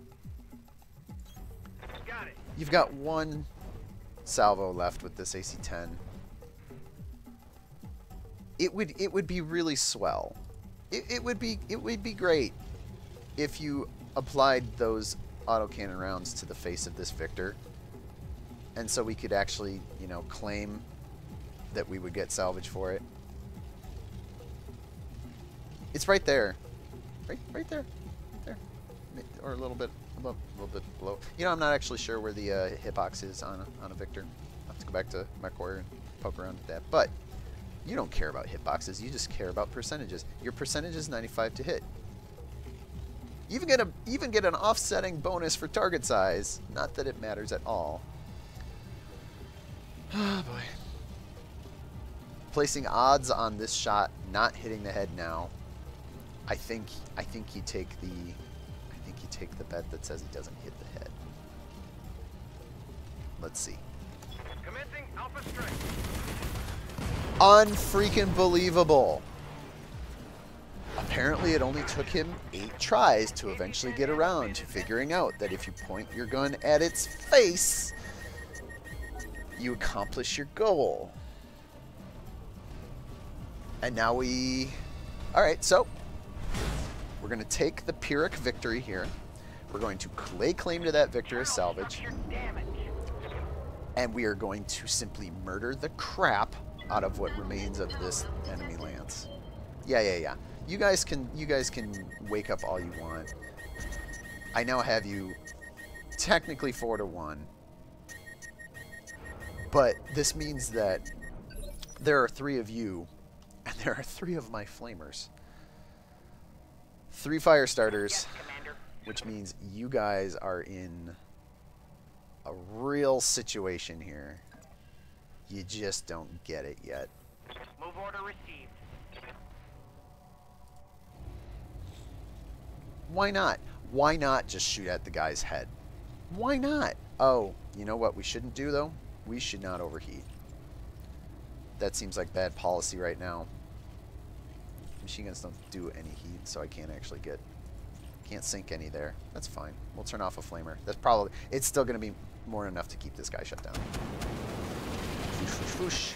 You've got one salvo left with this AC-10. It would it would be really swell. It, it would be it would be great if you applied those autocannon rounds to the face of this Victor, and so we could actually you know claim that we would get salvage for it. It's right there, right right there. Or a little bit above, a little bit below. You know, I'm not actually sure where the uh, hitbox is on a, on a Victor. I'll have to go back to my MechWarrior and poke around at that. But you don't care about hitboxes. You just care about percentages. Your percentage is 95 to hit. You even get a even get an offsetting bonus for target size. Not that it matters at all. Oh boy. Placing odds on this shot not hitting the head now. I think I think you take the take the bet that says he doesn't hit the head. Let's see. Commencing Alpha Strike. Unfreaking believable. Apparently, it only took him eight tries to eventually get around to figuring out that if you point your gun at its face, you accomplish your goal. And now we. Alright, so. We're going to take the Pyrrhic victory here. We're going to lay claim to that victory as salvage. And we are going to simply murder the crap out of what remains of this enemy lance. Yeah, yeah, yeah. You guys can you guys can wake up all you want. I now have you technically four to one. But this means that there are three of you, and there are three of my flamers. Three fire starters, Yes, which means you guys are in a real situation here. You just don't get it yet. Move order received. Why not? Why not just shoot at the guy's head? Why not? Oh, you know what we shouldn't do though? We should not overheat. That seems like bad policy right now. Machine guns don't do any heat, so I can't actually get can't sink any there. That's fine. We'll turn off a flamer. That's probably it's still gonna be more than enough to keep this guy shut down. Whoosh, whoosh, whoosh.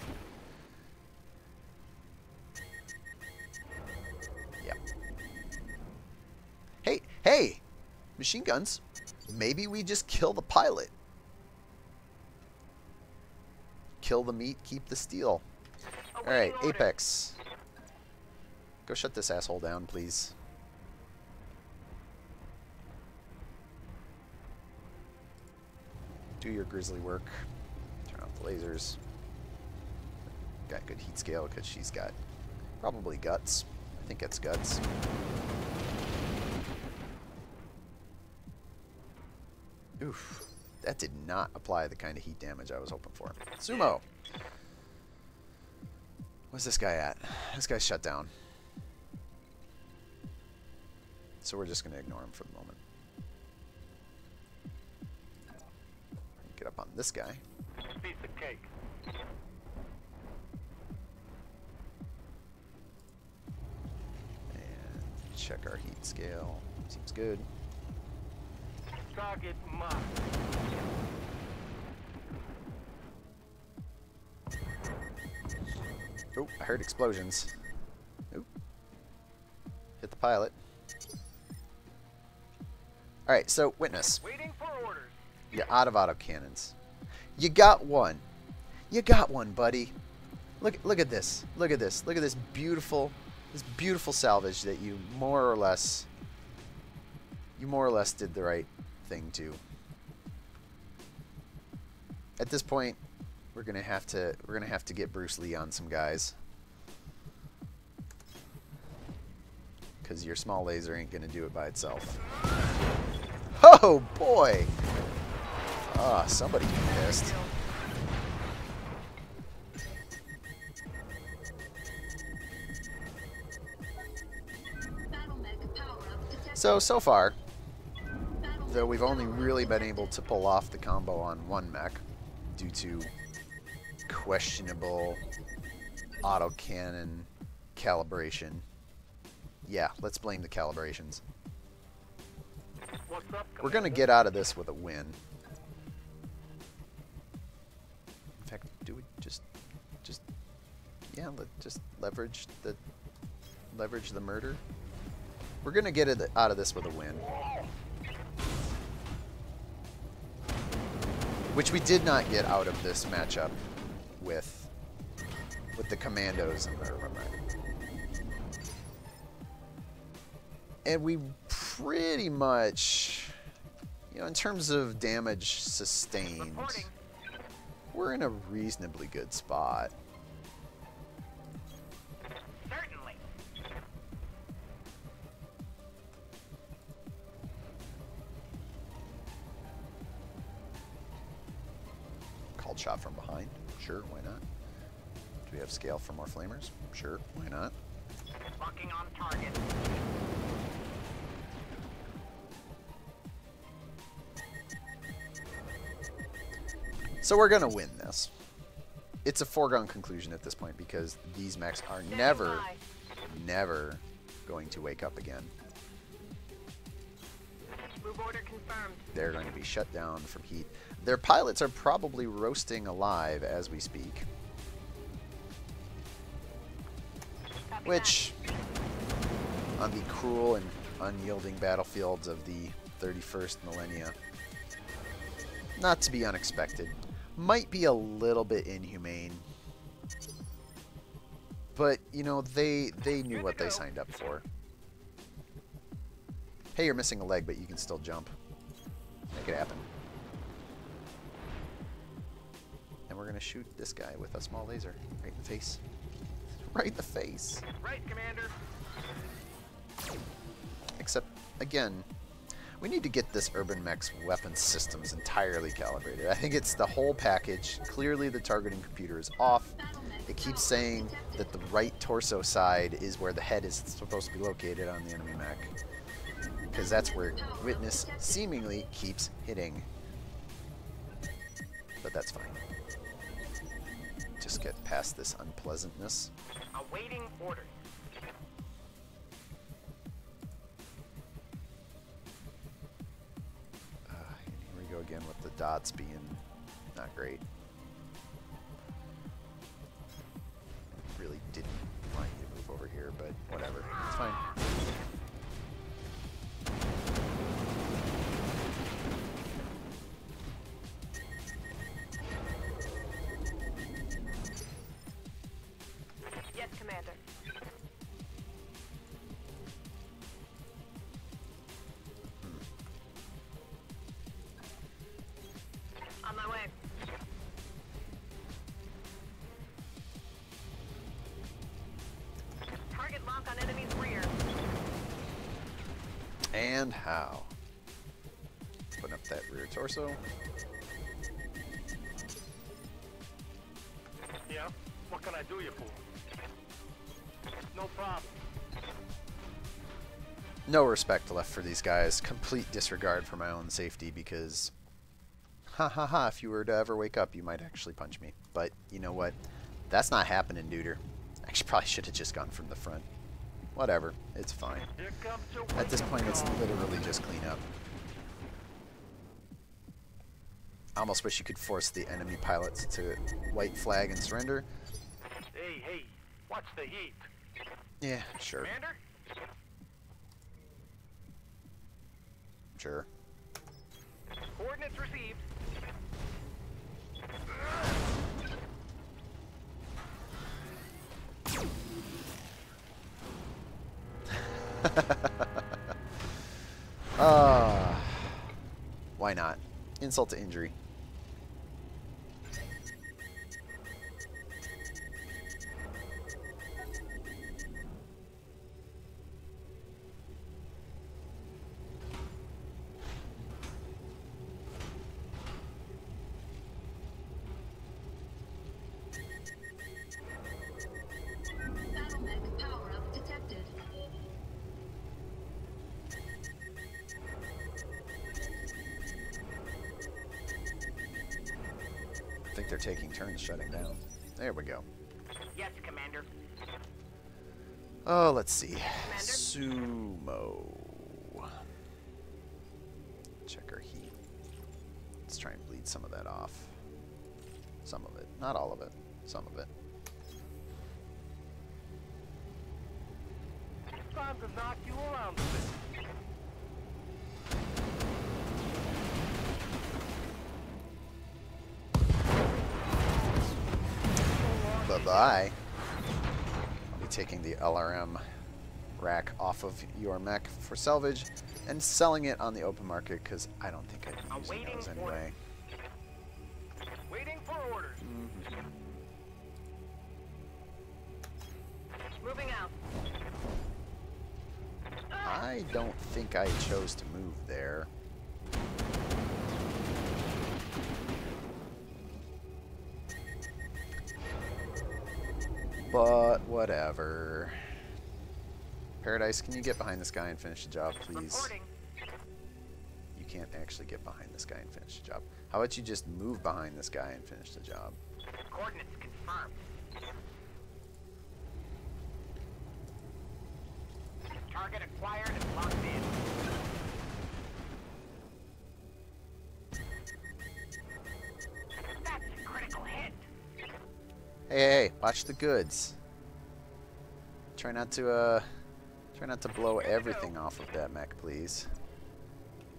Yep. Hey, hey! Machine guns. Maybe we just kill the pilot. Kill the meat, keep the steel. Alright. Apex. Go shut this asshole down, please. Do your grizzly work. Turn off the lasers. Got good heat scale because she's got probably guts. I think it's guts. Oof. That did not apply the kind of heat damage I was hoping for. Sumo! Where's this guy at? This guy's shut down. So we're just going to ignore him for the moment. Get up on this guy. Piece of cake. And check our heat scale. Seems good. Target marked. Oh, I heard explosions. Oop. Hit the pilot. Alright, so witness. Waiting for orders. You're out of auto cannons. You got one. You got one, buddy. Look look at this. Look at this. Look at this beautiful this beautiful salvage that you more or less you more or less did the right thing to. At this point, we're gonna have to we're gonna have to get Bruce Lee on some guys. Cause your small laser ain't gonna do it by itself. Oh boy! Ah, somebody pissed. Battle mech power up detected. So so far, though we've only really been able to pull off the combo on one mech due to questionable autocannon calibration. Yeah, let's blame the calibrations. Up, We're gonna get out of this with a win. In fact, do we just, just, yeah, let just leverage the, leverage the murder. We're gonna get it out of this with a win. Which we did not get out of this matchup with, with the commandos and the, and we pretty much, you know, in terms of damage sustained, Reporting. we're in a reasonably good spot. Certainly. Called shot from behind? Sure, why not? Do we have scale for more flamers? Sure, why not? Locking on target. So we're gonna win this. It's a foregone conclusion at this point because these mechs are never, never going to wake up again. Move order confirmed. They're going to be shut down from heat. Their pilots are probably roasting alive as we speak, which, on the cruel and unyielding battlefields of the 31st millennia, not to be unexpected, might be a little bit inhumane. But you know they they knew what they signed up for. Hey, you're missing a leg, but you can still jump. Make it happen. And we're gonna shoot this guy with a small laser right in the face. Right in the face. Right, Commander. Except, again, we need to get this Urban Mech's weapon systems entirely calibrated. I think it's the whole package. Clearly, the targeting computer is off. It keeps saying that the right torso side is where the head is supposed to be located on the enemy mech. Because that's where Witness seemingly keeps hitting. But that's fine. Just get past this unpleasantness. Awaiting orders. Dots being not great. Really didn't want you to move over here, but whatever. It's fine. And how? Putting up that rear torso. Yeah? What can I do you for? No problem. No respect left for these guys. Complete disregard for my own safety because, ha ha ha, if you were to ever wake up, you might actually punch me. But you know what? That's not happening, duder. Actually, probably should have just gone from the front. Whatever. It's fine. Here comes your At this point, it's literally just cleanup. I almost wish you could force the enemy pilots to white flag and surrender. Hey, hey, watch the heat. Yeah, sure, Commander? sure. Coordinates received. Ah, why not? Insult to injury. Think they're taking turns shutting down. There we go. Yes, Commander. Oh, let's see. Sumo. Check our heat. Let's try and bleed some of that off. Some of it. Not all of it. Some of it. I'll be taking the LRM rack off of your mech for salvage and selling it on the open market because I don't think I'd be using those anyway. Waiting for orders. Mm-hmm. Moving out. I don't think I chose to move there. But whatever. Paradise, can you get behind this guy and finish the job, please? Reporting. You can't actually get behind this guy and finish the job. How about you just move behind this guy and finish the job? Coordinates confirmed. Target acquired watch the goods. Try not to, uh, try not to blow everything off of that mech, please.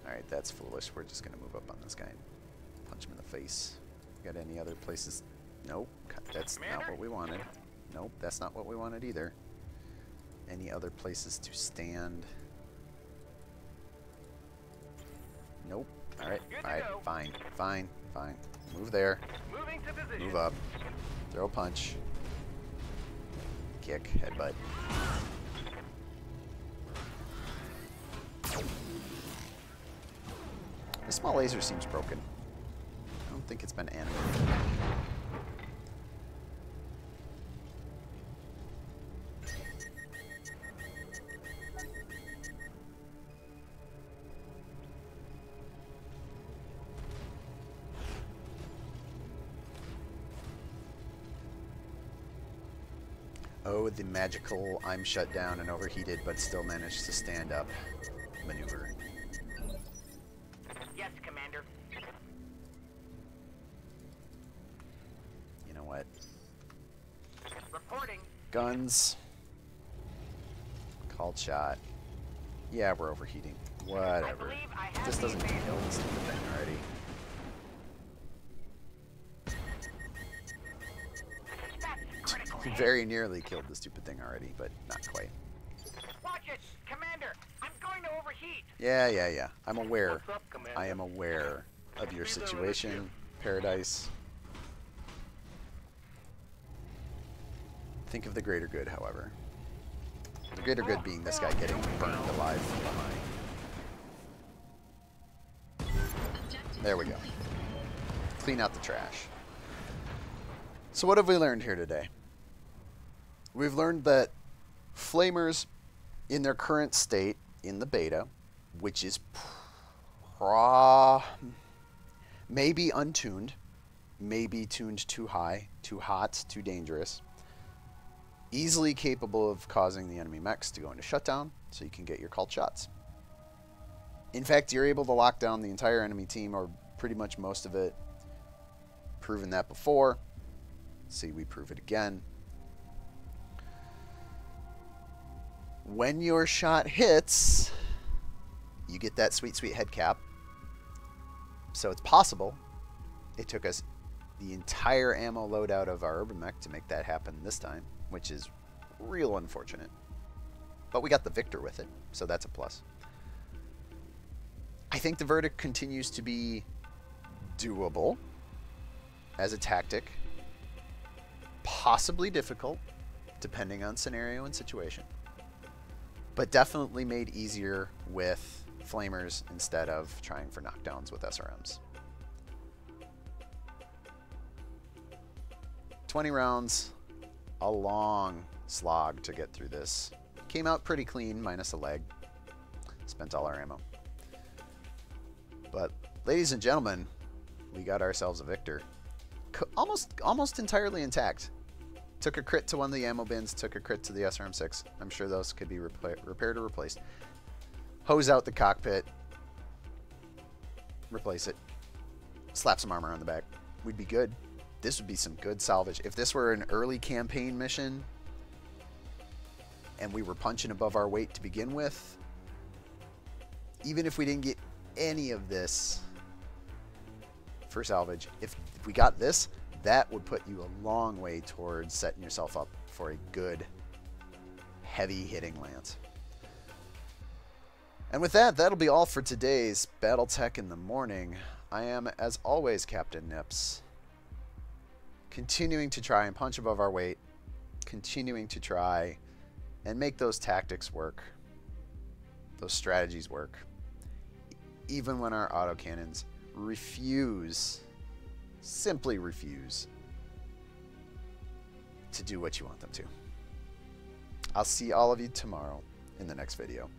Alright, that's foolish. We're just gonna move up on this guy and punch him in the face. Got any other places? Nope, that's not what we wanted. Nope, that's not what we wanted either. Any other places to stand? Nope. Alright, alright, fine, fine, fine. Move there. Moving to position. Move up. Throw a punch. Kick. Headbutt. The small laser seems broken. I don't think it's been animated. The magical I'm shut down and overheated but still managed to stand up maneuver. Yes, Commander. You know what? Reporting. Guns. Called shot. Yeah, we're overheating. Whatever. believe I This doesn't kill this stupid thing already. very nearly killed the stupid thing already, but not quite. Watch it, Commander. I'm going to overheat. Yeah, yeah, yeah. I'm aware. Up? I am aware of your Be there in a situation. Paradise. Think of the greater good, however. The greater good being this guy getting burned alive from behind. There we go. Clean out the trash. So what have we learned here today? We've learned that flamers in their current state in the beta, which is pro maybe untuned, maybe tuned too high, too hot, too dangerous, easily capable of causing the enemy mechs to go into shutdown so you can get your called shots. In fact, you're able to lock down the entire enemy team or pretty much most of it. Proven that before. See, we prove it again. When your shot hits, you get that sweet, sweet head cap. So it's possible. It took us the entire ammo loadout of our Urban Mech to make that happen this time, which is real unfortunate. But we got the victor with it, so that's a plus. I think the verdict continues to be doable as a tactic, possibly difficult, depending on scenario and situation, but definitely made easier with flamers instead of trying for knockdowns with SRMs. 20 rounds, a long slog to get through this. Came out pretty clean, minus a leg. Spent all our ammo. But, ladies and gentlemen, we got ourselves a victor. Almost, almost entirely intact. Took a crit to one of the ammo bins. Took a crit to the SRM6. I'm sure those could be repla- repaired or replaced. Hose out the cockpit. Replace it. Slap some armor on the back. We'd be good. This would be some good salvage. If this were an early campaign mission, and we were punching above our weight to begin with, even if we didn't get any of this for salvage, if, if we got this, that would put you a long way towards setting yourself up for a good, heavy hitting lance. And with that, that'll be all for today's Battletech in the morning. I am, as always, Captain Nips. Continuing to try and punch above our weight. Continuing to try and make those tactics work. Those strategies work. Even when our autocannons refuse, simply refuse, to do what you want them to. I'll see all of you tomorrow in the next video.